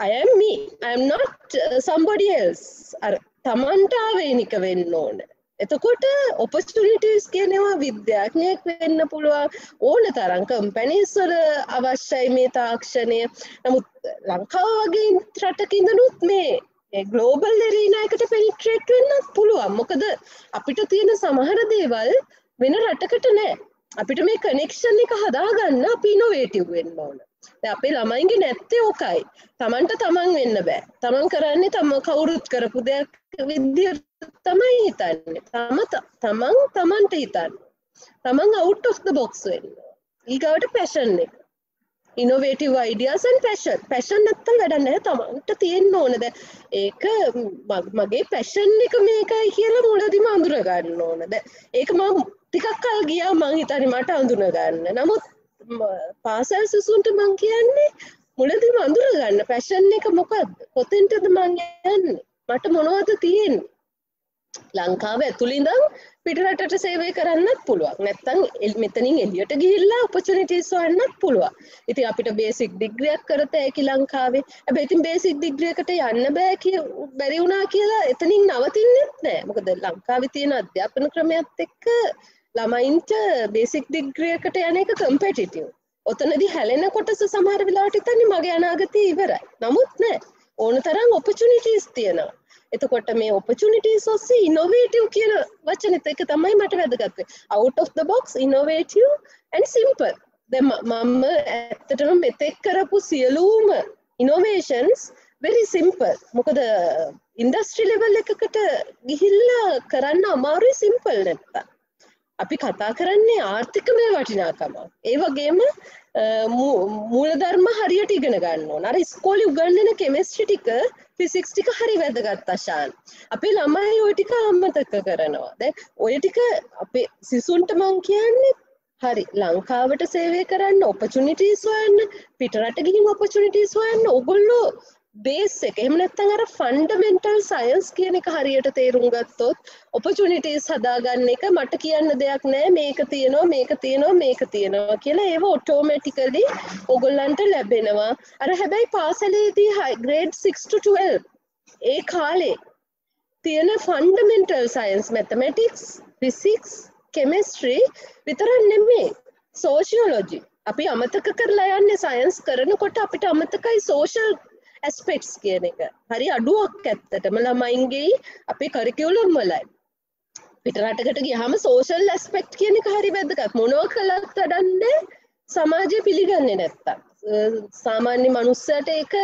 I am me. I am not uh, somebody else. අර තමන්ට ආවේනික වෙන්න ඕන. එතකොට ඔපස්ටනිටස් කියනවා විද්‍යාඥයෙක් වෙන්න පුළුවන් ඕන තරම් කම්පැනිස් වල අවශ්‍යයි මේ තාක්ෂණය. නමුත් ලංකාව වගේ රටකින්දනුත් මේ ගලෝබල් එරීනායකට පෙනිට්‍රේට් වෙන්නත් පුළුවන්. මොකද අපිට තියෙන සමහර දේවල් වෙන රටකට නෑ. අපිට මේ කනෙක්ෂන් එක හදාගන්න අපි නොවේටව් වෙන්න ඕන. අපේ ළමයින්ගේ නැත්තේ ඕකයි. තමන්ට තමන් වෙන්න බෑ. තමන් කරන්නේ තම කවුරුත් කරපු දෙයක් විද්‍ය තමයි හිතන්නේ. තම තමන් තමන්ට හිතන්න. තමන් අවුට් ඔෆ් ද බොක්ස් වෙන්න. ඊගවට පැෂන් එක. ඉනොවේටව අයිඩියසන් පැෂන් පැෂන් නැත්තම් වැඩ නැහැ. තමන්ට තියෙන්න ඕනද ඒක මගේ පැෂන් එක මේකයි කියලා මුලදිම අඳුරගන්න ඕනද ඒක ම ටිකක් කල් ගියා මං හිතනි මට අඳුනගන්න නමුත් පාසල් සිසුන්ට මං කියන්නේ මුලදිම අඳුරගන්න පැෂන් එක මොකක්ද කොතෙන්ටද මං යන්නේ? මට මොනවද තියෙන්නේ? ලංකාව ඇතුළින්දම් පිටරටට සේවය කරන්නත් පුළුවන්. නැත්තං එල් මෙතනින් එලියට ගිහිල්ලා ඔපචනිටස් වන්නත් පුළුවන්. ඉති අපිට බේසික් ඩිග්‍රියක් කරත ඇකි ලංකාවේ. ඇබ ඉතින් බේසික් ඩිග්‍රියකට යන්න බෑ කිය බැරි වුණා කියලා එතනින් නවතින්නෙත් නෑ. මොකද ලංකාව තියෙන අධ්‍යාපන ක්‍රමයත් එක්ක ළමයින්ට බේසික් ඩිග්‍රියකට යන එක කම්පෙටිටිව් ඔතනදි හැලෙන කොටස සමහර වෙලාට තනි මගේ අනාගතය ඉවරයි. නමුත් නෑ. ඕන තරම් ඔපචනිටස් තියෙනවා. එතකොට මේ ඔපචනිටස් ඔස්සේ ඉනොවේටව් කියන වචනත එක තමයි මට වැදගත්වේ out of the box innovative and simple. දැ මම ඇත්තටම මෙතෙක් කරපු සියලූම ඉනොවේෂන්ස් වෙරි සිම්පල් මොකද ඉන්ඩස්ට්‍රි ලෙවල් එකකට ගිහිල්ලා කරන්න අමාරුයි සිම්පල් නැත්තා අපි කතා කරන්නේ ආර්ථිකමය වටිනාකම. ඒ වගේම මූලධර්ම හරියට ඉගෙන ගන්න නර ස්කෝලි උගන්නන කෙමස්ටි ටික ෆිසික්ස් ටික හරි වැදගත් අශාන්. අපේ ළමයි ඔය ටික අම්මතක කරනවා. දැ ඔය ටික අපේ සිසුන්ට මං කියන්නේ හරි ලංකාවට සේවය කරන්න ඔපචුනිටස් වන්න පිටරට ගිහින් ඔපචුනිටස් වන්න ඔගොල්ලෝ බේස් එක එම නැත්තන් අර ෆන්ඩමෙන්ටල් සයන්ස් කියන එක හරියට තේරුම් ගත්තොත් ඔපචුනිටස් හදාගන්න එක මට කියන්න දෙයක් නෑ. මේක තියෙනවා මේක තියෙනවා මේක තියෙනවා කියලා ඒව ඔටෝමැටිකලි ඔගොල්ලන්ට ලැබෙනවා. අර හැබැයි පාසලේදී හයි ග්‍රේඩ් 6 ඒ කාලේ තියෙන fundamental science mathematics physics chemistry විතරන් නෙමේ සෝෂියෝලෝජි අපි අමතක කරලා යන්නේ සයන්ස් කරනකොට අපිට අමතකයි සෝෂල් ඇස්පෙක්ස් කියන එක. හරි අඩුවක් ඇත්තටම ළමයින්ගේ අපි කරිකියවුලම් වලයි. පිටරටකට ගියහම සෝෂල් ඇස්පෙක්ට් කියන එක හරි වැදගත්. මොනව කළත් වඩන්නේ? සමාජය පිළිගන්නේ නැත්තම්. සාමාන්‍ය මනුස්සයට ඒක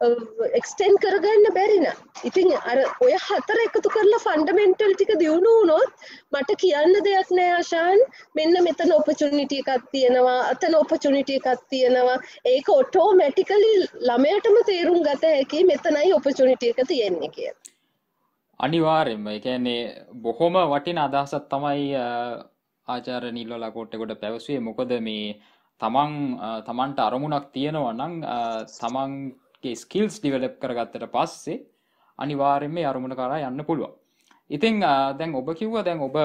එක්ස්ටෙන් කරගන්න බැරින ඉතින් අර ඔය හතර එකතු කරලා ෆන්ඩමෙන්ටල් ටික දියුණු වුණොත් මට කියන්න දෙයක් නෑ ආශාන්. මෙන්න මෙතන ඔපචුනිටිය එකක් තියෙනවා අතන ඔපචුනිටිය එකක් තියෙනවා. ඒක ඔටෝ මැටිකලි ළමයටම තේරුම් ගත හැකි මෙතනයි ඔපචුනිටිය එක තියෙන්නේ කිය අනිවාර්යෙන්ම. එකන්නේ බොහොම වටින අදහසත් තමයි ආචාර නිල්ලලා කොට්ටකොට පැවසුවේ. මොකද මේ තමන් තමන්ට අරමුණක් තියෙනවා නං තමන්ගේ ස්කිල්ස් ඩිවලප් කරගත්තට පස්සේ අනිවාර්යෙන්ම අරමුණ කරා යන්න පුළුවන්. ඉතිං දැන් ඔබ කිව්ව දැන් ඔබ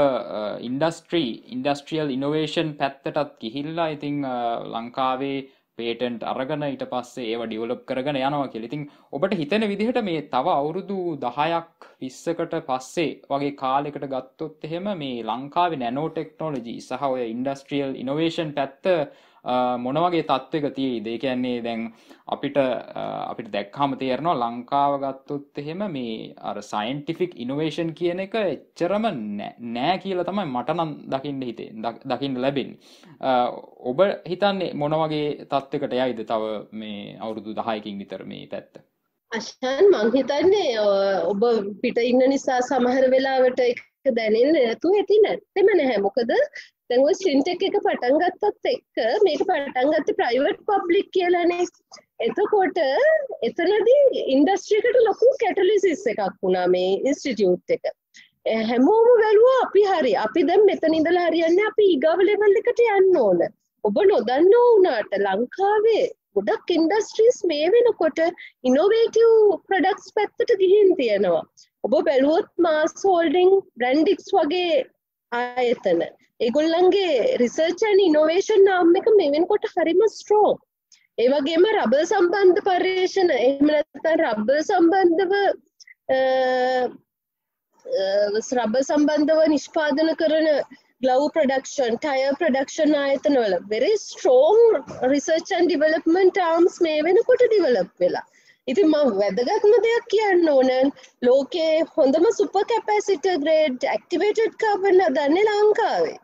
ඉන්ඩස්ට්‍රී ඉන්ඩස්ට්‍රියල් ඉනොවේෂන් පැත්තටත් කිහිල්ලා ඉතිං ලංකාවේ පේටන්ට් අරගන ඊට පස්සේ ඒව ඩියවලප් කරගෙන යනවා කියල. ඉතින් ඔබට හිතන විදිහට මේ තව අවුරුදු දහයක් විස්සකට පස්සේ වගේ කාලෙකට ගත්තොත් එහෙම මේ ලංකාවේ නැනෝ ටෙක්නෝලජී සහ ඔය ඉන්ඩස්ට්‍රියල් ඉනොවේෂන් පැත්ත මොනවගේ තත්ත්වක තියේ දෙකන්නේ දැන් අපිට අපිට දැක්හම තේරනවා ලංකාව ගත්තොත් එහෙම මේ අර සයින්ටිෆික් ඉනොවේෂන් කියන එක එච්චරම නෑ කියල තමයි මටනම් දකින්න හිතේ දකින්න ලැබෙන් ඔබ හිතන්නේ මොනවගේ තත්ත්වකට යයිද තව මේ අවුරුදු දහයකින් විතර මේ පැත්ත? අශන් මංහිතන්නේ ඔබ පිට ඉන්න නිසා සමහර වෙලාවට එක දැනෙන් නැතු ඇති නැත්තෙම නැහැ. මොකද දැන් ඔය සින්ටෙක් එක පටන් ගත්තත් එක්ක මේක පටන් ගත්තේ ප්‍රයිවට් පබ්ලික් කියලානේ. එතකොට එතනදී ඉන්ඩස්ට්‍රි එකට ලොකු කැටලිසිස් එකක් වුණා මේ ඉන්ස්ටිටියුට් එක. හැමෝම බැලුවා අපි හරි. අපි දැන් මෙතන ඉඳලා හරියන්නේ අපි ඊගාව ලෙවල් එකට යන්න ඕන. ඔබ නොදන්නෝ වුණාට ලංකාවේ ගොඩක් ඉන්ඩස්ට්‍රීස් මේ වෙනකොට ඉනොවේටිව් ප්‍රොඩක්ට්ස් පැත්තට ගිහින් තියෙනවා. ඔබ බැලුවොත් මාස් හෝල්ඩිං බ්‍රැන්ඩික්ස් වගේ ආයතන. ඒගොල්ලන්ගේ රිසර්චන් ඉනොවේෂන් නාම් එක මෙවෙනකොට හරිම ස්ට්‍රෝ ඒවගේම රබ සම්බන්ධ පර්යේෂණ එහමනත රබ්බ සම්බන්ධව රබ සම්බන්ධව නිෂ්පාදන කරන ගලව් ප්‍රඩක්ෂන් ටය ප්‍රඩක්ෂන් ආයතනවල very strong research and development arms මේ වෙනකොට ඩිවලප් වෙලා. ඉතින් මම වැදගත්ම දෙයක් කියන්න ඕන. ලෝකේ හොඳම සුප කැපැසිට ග්‍රේඩ් ඇක්ටිවේටඩ් කාබන්න දන්නේ ලංකාවේ.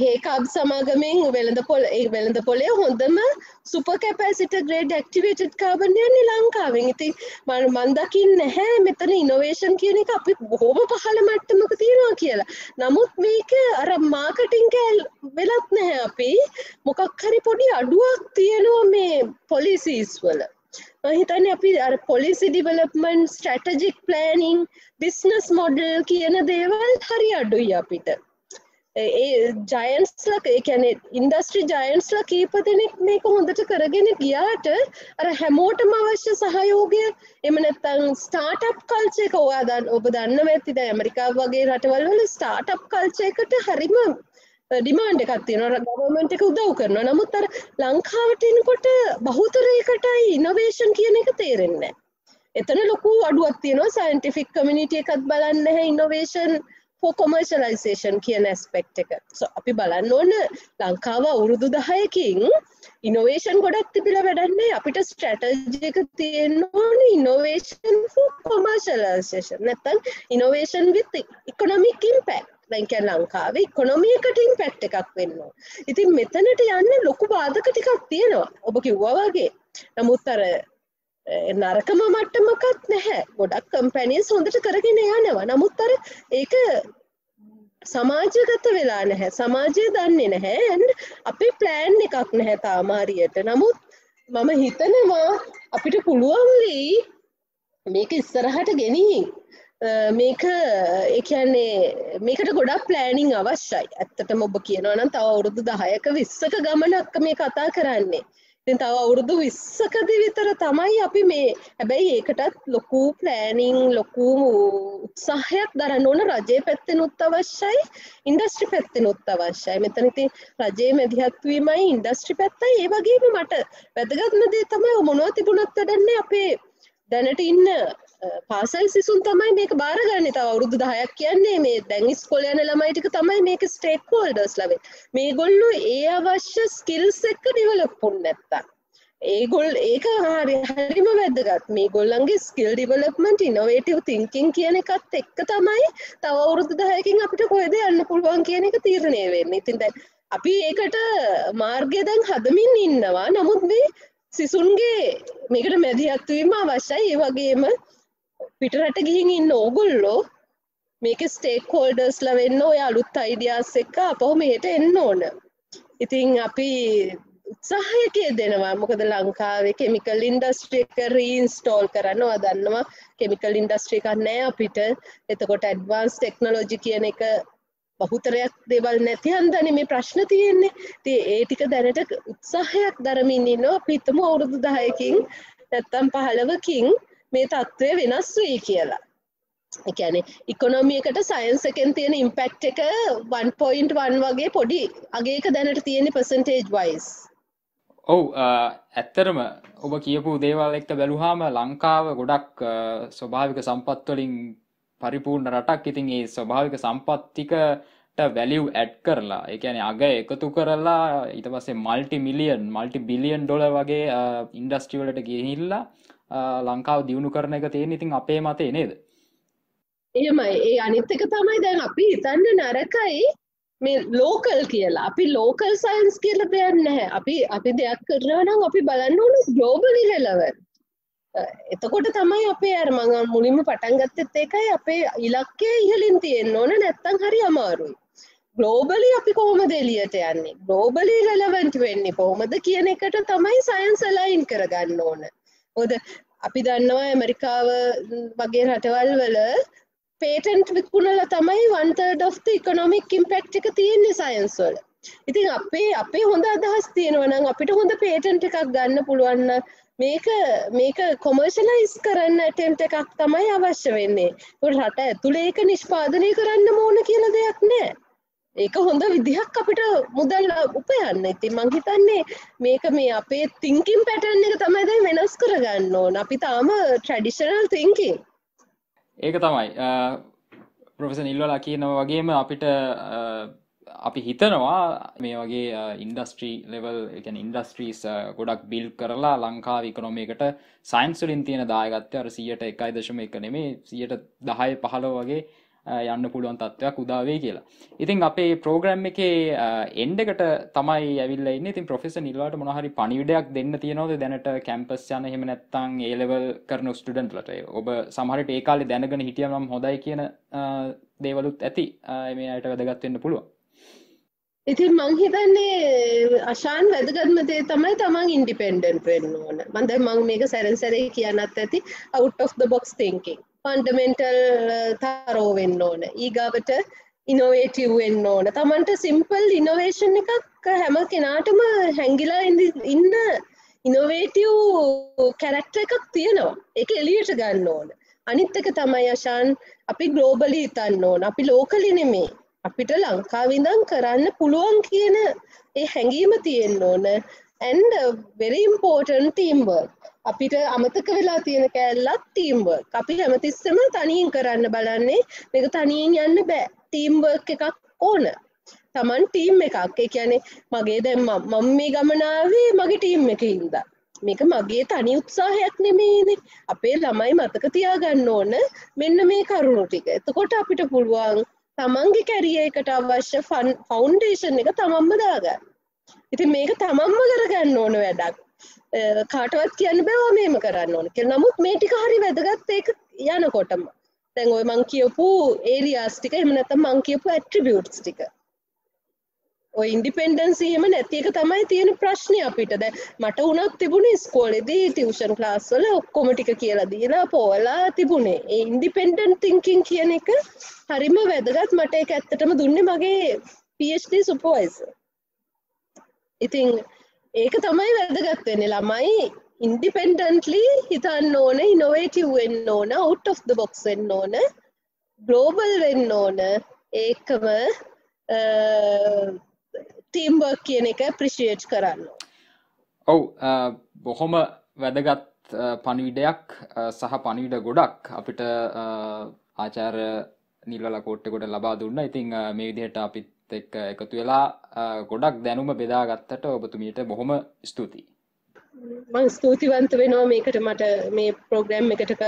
හේකාබ් සමාගමෙන් වෙළඳ පොල ඒ වෙළඳ පොලේ හොඳම සුප කැපැසිට ග්‍රේඩ් ක්ටිවේටඩ් කාබන්යන්නේ ලංකාවෙන්. ඉති මන මන්දකින් නැහැ මෙතන ඉනොවේෂන් කියන එක අපි බොහෝම පහළ මට්ටමක තියෙනවා කියලා. නමුත් මේක අර මාකටින් කෑල් වෙලත් නැහැ අපි. මොකක් හරි පොඩි අඩුවක් තියෙනවා මේ පොලිසිස් වල. හිතන්න අපි අර policy development strategic planning business model කියන දේවල් හරි අඩුයි අපිට. ඒ ජයන්ස්ල එකැනෙ ඉන්දස්ට්‍රි ජයන්ස්ල කීප දෙනෙක් මේක හොඳට කරගෙන ගියාට අර හැමෝටම අවශ්‍ය සහයෝගය එමනැත්තං ස්ටාටප් කල්චයක ඔයාදන් ඔබ දන්න ඇතිද? ඇමරිකා වගේ රටවල් වල ස්ටාටප් කල්චයකට හරිම ඩිමාන්ඩ එකත්තින ගවමට එක උදව් කරන නමුත් අර ලංකාවටනකොට බහුතරයකටයි ඉනොවේෂන් කියන එක තේරෙන්නේ එතන ලොකු අඩුවත් තියෙනවා. සයින්ටිෆික් කමිනිිටිය එකත් බලන්න හැ ඉනොවේෂන් කොමර්ශලයිසේෂන් කියන ඇස්පෙක්් එක. So, අපි බලන්න ඕන ලංකාව අවුරුදු දහයකින් ඉනොවේෂන් ගොඩක් තිබිල වැඩන්නේ අපිට ස්ට්‍රටජික තියෙන්න්නවන ඉනොවේෂන් කොමර්ශලයිසේෂන් නැතන් ඉනොවේෂන් විත් ඉකොනොමික් ඉම්පෙක්් දැක ලංකාවේ කොනොමියකටින් පැට් එකක් වෙන්න ඉතින් මෙතනට යන්න ලොකු බාධක ටිකක් තියෙනවා. ඔබ කිව්වා වගේ. නමුත් අර නරකම මට්ටමකත් නැහැ. ගොඩක් කම්පැනිස් හොඳට කරගෙන යනවා. නමුත් අර ඒක සමාජගත වෙලා නැහැ. සමාජය දන්නේ නැහැ. අපි ප්ලෑන් එකක් නැහැ තාමාරියට නමුත් මම හිතනවා අපිට පුළුවන් වෙයි මේක ඉස්සරහට ගෙනීන් මේක එකන්නේ මේකට ගොඩක් ප්ලෑනිං අවශ්‍යයි. ඇත්තට මොබ කියනවනම් තව අවුරුදු දහයක විස්සක ගමනක්ක මේ කතා කරන්නේ. ඉතින් තව අවුරුදු විස්සකදී විතර තමයි අපි මේ හැබැයි ඒකටත් ලොකු ප්ලෑනිං ලොකු උත්සාහයක් දරන්න ඕන. රජයේ පැත්තෙනුත් අවශ්‍යයි ඉන්ඩස්ට්‍රි පැත්තෙනුත් අවශ්‍යයි. මෙතන ඉතින් රජයේ මැදිහත් වීමයි ඉන්ඩස්ට්‍රි පැත්තයි ඒ වගේම මට වැදගත්ම දේ තමයි මොනවද තිබුණත් වැඩන්නේ අපේ දැනට ඉන්න පාසල් සිසුන් තමයි මේක බාරගන්න තව අවුරුදු දහයක් කියන්නේ මේ දැන් ස්කොල යන ළමයිටික තමයි මේක ස්ටේක් හෝල්ඩර්ස් ලවේ මේ ගොල්ලු ඒ අවශ්‍ය ස්කිල්ස් එක්ක ඩිවලප්පුන් නැත්තා ඒගොල් ඒක හරි හරිම වැදගත්. මේ ගොල්ලන්ගේ ස්කිල් ඩිවලප්මට ඉනොවේටව තිංකින් කියන එකත් එක්ක තමයි තව අවුරුදු දහයකින් අපිට කොයද යන්න පුළුවන් කියන එක තීරණය වෙන්න. ඉතින් දැන් අපි ඒකට මාර්ගය දැන් හදමින් ඉන්නවා. නමුත් මේ සිසුන්ගේ මේකට මැදිහත්වීම අවශ්‍යයි. ඒ වගේම පිටරට ගිහින් ඉන්න ඕගොල්ලෝ මේක ස්ටේක් හෝල්ඩර්ස් ලවෙන්න ඔය අලුත් අයිඩියාස් එක්ක අපහු මෙහෙට එන්න ඕන. ඉතින් අපි උත්සාහයකය දෙනවා මොකද ලංකාවේ කෙමිකල් ඉන්ඩස්ට්‍රියක රීන්ස්ටෝල් කරනවා දන්නවා. කෙමිකල් ඉන්ඩස්ට්‍රී කන්නෑ අපිට. එතකොට ඇඩ්වාන්ස් ටෙක්නොලෝජි කියන එක බහුතරයක් දේවල් නැති හන්දන මේ ප්‍රශ්න තියෙන්නේ. තිය ඒ ටික දැනට උත්සාහයක් දරමින් ඉන්නවා. පිත්තම අවුරුදු දහයකින් නැත්තම් පහළවකින් මේ තත්ත්වය වෙනස් වී කියලා. එකැනෙ ඉකොනොමියකට සයින්සකෙන් තියෙන ඉම්පෙක්් එක 1.1 වගේ පොඩි අගේක දැනට තියෙන පසන්ටේජ් වයිස් ඔව් ඇත්තරම ඔබ කියපු දේවල් එක්ක බැලුහාම ලංකාව ගොඩක් ස්වභාවික සම්පත්වලින් පරිපූර්ණ රටක්. ඉතින් ඒ ස්වභාවික සම්පත්තිකට වැලිව් ඇඩ් කරලා එකන අග එකතු කරලා ඊට පස්සේ multi million multi billion dollar වගේ ඉන්ඩස්ට්‍රිවලට ගෙහිල්ලා ලංකාව දියුණු කරන එක තියෙන ඉතින් අපේ මතේ නේද? එහෙමයි. ඒ අනිත්තක තමයි දැන් අපි හිතන්න නරකයි මේ ලෝකල් කියලා. අපි ලෝකල් සයින්ස් කියල දෙයක් නැහැ. අපි අපි දෙයක් කරනවා නම් අපි බලන්න ඕන ග්ලෝබලි රෙලවන් එතකොට තමයි අපේ අර මඟ මුලින්ම පටන් ගත්තෙත් ඒකයි අපේ ඉලක්කය ඉහලින් තියෙන්න ඕන නැත්තං හරි අමාරුයි. ගලෝබලි අපි කොහොමද එලියට යන්නේ? ගලෝබලි රෙලවන්ට් වෙන්නේ කොහොමද කියන එකට තමයි සයන්ස් ලයින් කරගන්න ඕන. හොද අපි දන්නවා ඇමරිකාව වගේ රටවල් වල පේටන්ට් විකුණල තමයි වන්තර්ඩ් of ඉකොනොමික් ඉම්පෙක්් එක තියෙන්නේ සයින්ස්වල ඉතින් අපේ අපේ හොඳ අදහස් තියෙනවනම් අපිට හොඳ පේටන්ට් එකක් ගන්න පුළුවන්න මේක මේක කොමර්ශලයිස් කරන්න ඇටෙන්ට එකක් තමයි අවශ්‍ය වෙන්නේ. රට ඇතුළේ ඒක නිෂ්පාදනය කරන්න මෝන කියල දෙයක් නෑ. ඒක හොඳ විදිහක් අපිට මුදල් උපයන්න. ඉතින් මං හිතන්නේ මේක මේ අපේ තිංකින් පැටන් එක තමයි දැන් වෙනස් කරගන්න ඕන. අපි තාම ට්‍රඩිෂනල් තිංකින් ඒක තමයි. ප්‍රොෆෙස නිල්වලා කියනව වගේම අපිට අපි හිතනවා මේ වගේ ඉන්ඩස්ට්‍රී ලෙවල් එක ඉන්ඩස්ට්‍රීස් ගොඩක් බිල් කරලා ලංකා විකනොමයකට සයින්සුලින් තියෙන දායගත්ය අර සියට එකයි දශම එක නෙමේ සියට දහය පහලෝ වගේ යන්න පුළුවන් තත්ත්වයක් උදාවේ කියලා. ඉතින් අපේ ප්‍රෝග්‍රම් එක එන්ඩකට තමයි ඇවිල්ල ඉන්න. ඉතින් ප්‍රොෆෙස නිල්වාට මොහරි පනිවිඩයක් දෙන්න තියනවද? දැනට කැම්පස් යන හෙම නැත්තං ඒලෙවල් කරන ස්ටඩන්ටලට ඔබ සමහරට ඒකාලි දැනගෙන හිටියනම් හොදයි කියන දේවලුත් ඇති. මේ අයට වැදගත්වෙන්න පුළුවන්. ඉතින් මං හිතන්නේ අශාන් වැදගත්මතේ තමයි තමන් ඉන්ඩිපෙන්ඩන්ට වෙන්න ඕන. මන්ද මං මේක සැරන්සරේ කියන්නත් ඇති. out of the box thinking. Fundamental තරෝ uh, වෙන්න ඕන. ඊගාවට ඉනොවේටව් වෙන්න ඕන. තමන්ට සිම්පල් ඉනොවේෂන් එකක් හැම කෙනාටම හැංගිලා ඉන්න ඉනොවේටව් කැරක්ට එකක් තියෙනවා. එක එලියට ගන්න ඕන. අනිත්තක තමයි අශාන් අපි ගලෝබලි ඉතන්න ඕන. අපි ලෝකලි නෙමේ අපිට ලංකාවිඳන් කරන්න පුළුවන් කියන ඒ හැඟීම තියෙන්න ඕන. And uh, very important teamwork. අපිට අමතක වෙලා තියෙන කෑල්ලක් ටීම්වර්ක් අපි හැමතිස්සම තනියෙන් කරන්න බලන්නේ මේක තනියෙන් යන්න බෑ. ටීම්වර්ක් එකක් ඕන. තමන් ටීම් එකක්. ඒ කියන්නේ මගේ දැන් මම මේ ගමනාවේ මගේ ටීම් එකේ ඉඳලා මේක මගේ තනි උත්සාහයක් නෙමෙයිනේ. අපේ ළමයි මතක තියාගන්න ඕන මෙන්න මේ කරුණු ටික. එතකොට අපිට පුළුවන් තමන්ගේ කැරියර් එකට අවශ්‍ය ෆවුන්ඩේෂන් එක තමන්ම දාගන්න. ඉතින් මේක තමන්ම කරගන්න ඕන වැඩක්. කාටවත් කියන්න බැවා මේම කරන්න ඕන කෙ නමුත් මේ ටික හරි වැදගත් ඒක යනකොටම. තැන් ඔය මං කියපු ඒරියාස්ටික එමනත මං කියපු ඇට්‍රිබියට්ස් ටික. ඔය ඉන්ඩිපෙන්ඩන්සිීම නැතික තමයි තියෙන ප්‍රශ්නය අපිට. ද මට උනත් තිබුණ ස්කෝලෙදී ටියෂන් ක්ලාස්වල ඔක්කොම ටික කියලා දීලා පෝලා තිබුණේ. ඒ ඉන්ඩිපෙන්ඩන්් තිංකින් කියන එක හරිම වැදගත්. මට එක ඇත්තටම දුන්න මගේ පD සුපෝයිස ඉතිං ඒක තමයි වැදගත්වෙන්නේ ළමයි ඉන්ඩිපෙන්ඩන්ටලි හිතන්න ඕන ඉනොවේටව් වෙන්න ඕන out of the box වෙන්න ඕන ගලෝබල් වෙන්න ඕන. ඒකම ටීම්බර්ක් කියන එක ප්‍රිෂේට් කරන්න ඔව් බොහොම වැදගත් පණවිඩයක් සහ පණවිඩ ගොඩක් අපිට ආචාර නිල්ල කෝට්ටකොට ලබා දුන්න. ඉතිං මේ විදිහට අපිත් එක්ක එකතු වෙලා ගොඩක් දැනුම බෙදාගත්තට ඔබතුමීට බොහොම ස්තුතියි. මං ස්තුතිවන්ත වෙනවා මේකට මට මේ ප්‍රෝග්‍රෑම් එකටක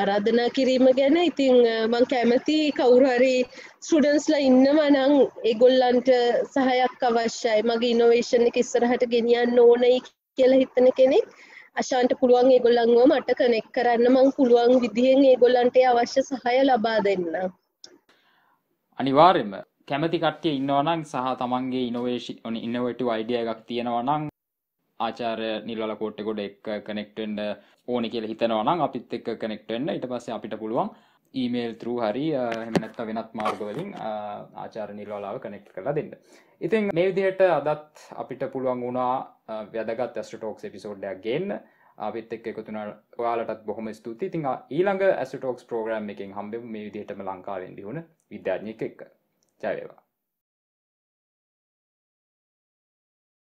ආරාධනා කිරීම ගැන. ඉතිං මං කැමති කවුරහරි ස්ටඩන්ස්ලා ඉන්නම නං ඒගොල්ලන්ට සහයක් අවශ්‍යයි. මගේ ඉනොවේෂන් එක ඉස්සරහට ගෙනියන්න ඕනයි කියලා හිතන කෙනෙක් අශාන්ට පුළුවන් ඒගොල්ලන්ව මට කනෙක් කරන්න. මං පුළුවන් විදිහෙන් ඒගොල්ලන්ට අවශ්‍ය සහය ලබා දෙන්න. අනිවාර්යම කැමති කට්ටිය ඉන්නවනම් සහ තමන්ගේ ඉනොවේෂි ඔන ඉන්නවට අයිඩිය එකක් තියෙනවනම් ආචාරය නිල්වල කෝට්ට ගොඩ එක් කනෙක්ටෙන්ඩ ඕනි කියල හිතනවනම් අපිත් එක් කනෙක්ටෙන්න්න ඉට පස්සේ අපිට පුළුවන් ඊමේල් තරු හරි හෙමනැත්ත වෙනත් මාර්ගවලින් ආචාර නිර්වාලාව කනෙක්් කරලා දෙන්න. ඉතින් මේ විදිහට අදත් අපිට පුළුවන් වුණා වැදගත් ඇස්ටෝක්ස් එපිසෝඩ්ඩයක් ගන්න. අපිත් එක් එකතුන ඔයාලටත් බොහොම ස්තුති තිං ඊළඟ ඇස්ටෝක්ස් ප්‍රෝග්‍රම් එකින් හම්බෙ මේ විදිහටම ලංකාවෙන් දිහුණ විද්‍යාඥක එක්ක ජයවා